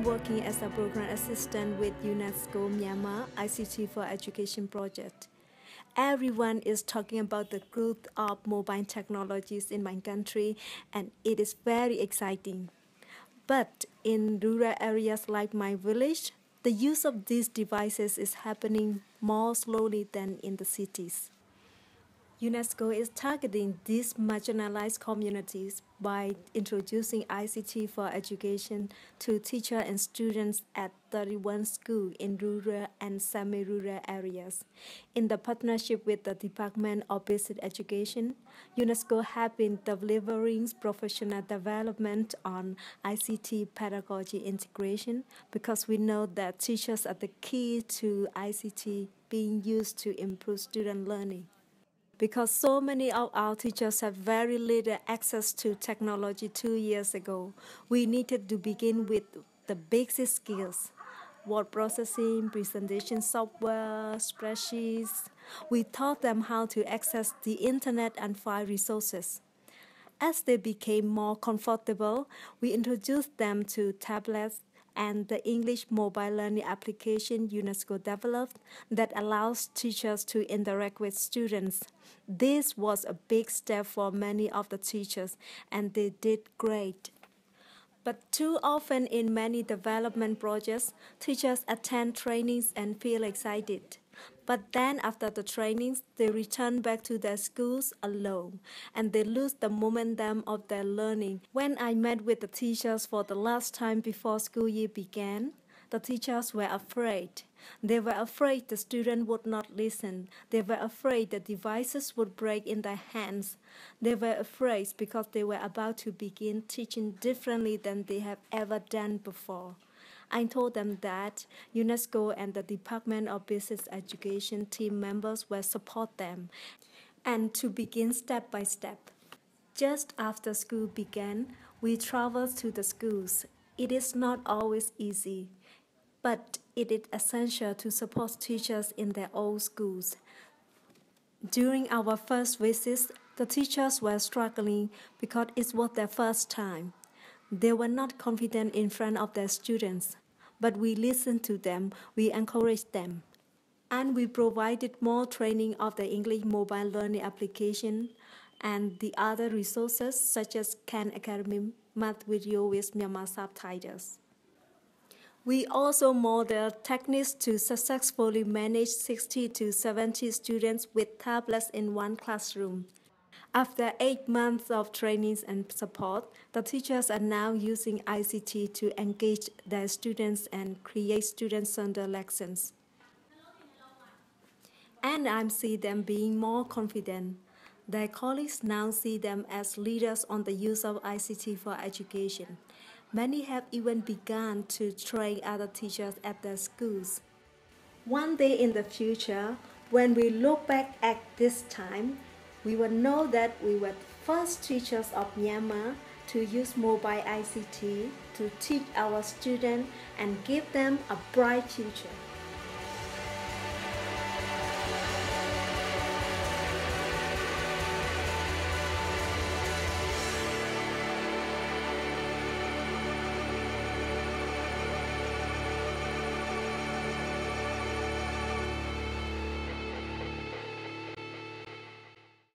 working as a program assistant with UNESCO Myanmar ICT for Education project. Everyone is talking about the growth of mobile technologies in my country, and it is very exciting. But in rural areas like my village, the use of these devices is happening more slowly than in the cities. UNESCO is targeting these marginalized communities by introducing ICT for education to teachers and students at 31 schools in rural and semi-rural areas. In the partnership with the Department of Basic Education, UNESCO has been delivering professional development on ICT pedagogy integration because we know that teachers are the key to ICT being used to improve student learning because so many of our teachers have very little access to technology two years ago. We needed to begin with the basic skills word processing, presentation software, spreadsheets. We taught them how to access the internet and find resources. As they became more comfortable, we introduced them to tablets and the English mobile learning application UNESCO developed that allows teachers to interact with students. This was a big step for many of the teachers, and they did great. But too often in many development projects, teachers attend trainings and feel excited. But then after the trainings, they return back to their schools alone and they lose the momentum of their learning. When I met with the teachers for the last time before school year began, the teachers were afraid. They were afraid the student would not listen. They were afraid the devices would break in their hands. They were afraid because they were about to begin teaching differently than they have ever done before. I told them that UNESCO and the Department of Basic Education team members will support them and to begin step by step. Just after school began, we traveled to the schools. It is not always easy, but it is essential to support teachers in their own schools. During our first visits, the teachers were struggling because it was their first time. They were not confident in front of their students but we listened to them, we encouraged them. And we provided more training of the English mobile learning application and the other resources such as Khan Academy math video with Myanmar subtitles. We also model techniques to successfully manage 60 to 70 students with tablets in one classroom. After eight months of trainings and support, the teachers are now using ICT to engage their students and create student-centered lessons. And I see them being more confident. Their colleagues now see them as leaders on the use of ICT for education. Many have even begun to train other teachers at their schools. One day in the future, when we look back at this time, we will know that we were the first teachers of Myanmar to use mobile ICT to teach our students and give them a bright future.